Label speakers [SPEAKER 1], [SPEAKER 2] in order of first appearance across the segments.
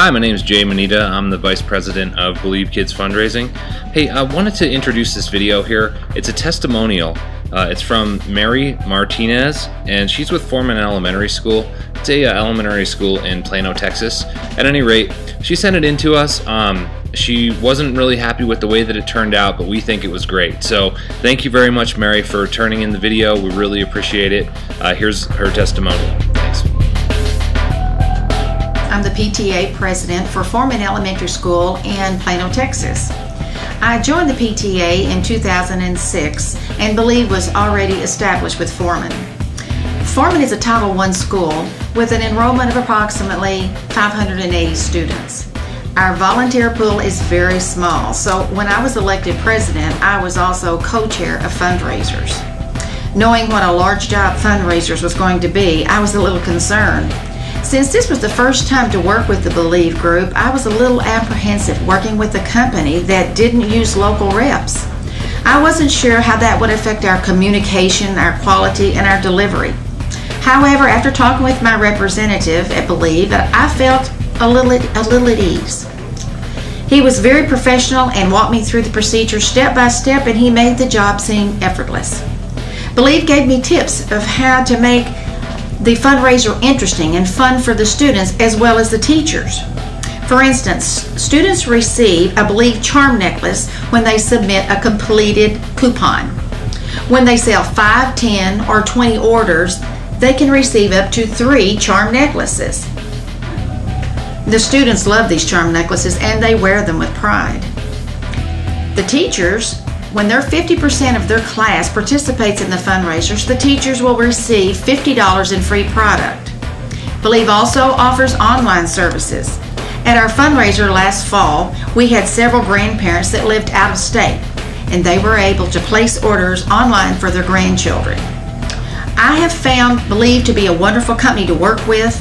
[SPEAKER 1] Hi, my name is Jay Manita. I'm the Vice President of Believe Kids Fundraising. Hey, I wanted to introduce this video here. It's a testimonial. Uh, it's from Mary Martinez, and she's with Forman Elementary School. It's a uh, elementary school in Plano, Texas. At any rate, she sent it in to us. Um, she wasn't really happy with the way that it turned out, but we think it was great. So thank you very much, Mary, for turning in the video. We really appreciate it. Uh, here's her testimonial.
[SPEAKER 2] PTA president for Forman Elementary School in Plano, Texas. I joined the PTA in 2006 and Believe was already established with Forman. Forman is a Title I school with an enrollment of approximately 580 students. Our volunteer pool is very small, so when I was elected president, I was also co-chair of fundraisers. Knowing what a large job fundraisers was going to be, I was a little concerned since this was the first time to work with the Believe Group, I was a little apprehensive working with a company that didn't use local reps. I wasn't sure how that would affect our communication, our quality, and our delivery. However, after talking with my representative at Believe, I felt a little, a little at ease. He was very professional and walked me through the procedure step by step, and he made the job seem effortless. Believe gave me tips of how to make the fundraiser is interesting and fun for the students as well as the teachers. For instance, students receive a Believe Charm necklace when they submit a completed coupon. When they sell 5, 10, or 20 orders, they can receive up to three charm necklaces. The students love these charm necklaces and they wear them with pride. The teachers when their 50% of their class participates in the fundraisers, the teachers will receive $50 in free product. Believe also offers online services. At our fundraiser last fall, we had several grandparents that lived out of state, and they were able to place orders online for their grandchildren. I have found Believe to be a wonderful company to work with.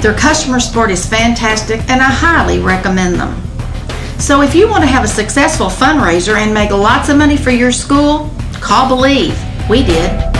[SPEAKER 2] Their customer support is fantastic, and I highly recommend them. So if you want to have a successful fundraiser and make lots of money for your school, call Believe. We did.